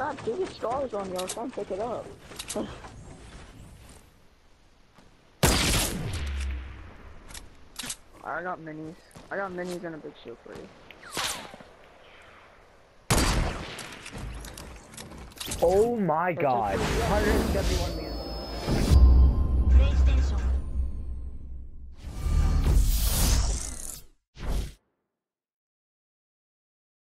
got the stars on you. I was trying to pick it up. I got minis. I got minis and a big shield for you. Oh my god. 171.